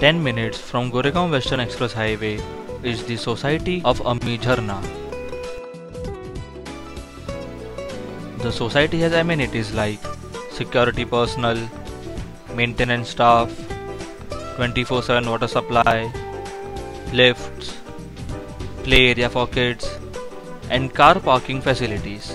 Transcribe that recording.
10 minutes from Goregaon Western Express Highway is the Society of Ami Jharna. The society has amenities like security personnel, maintenance staff, 24/7 water supply, lifts, play area for kids, and car parking facilities.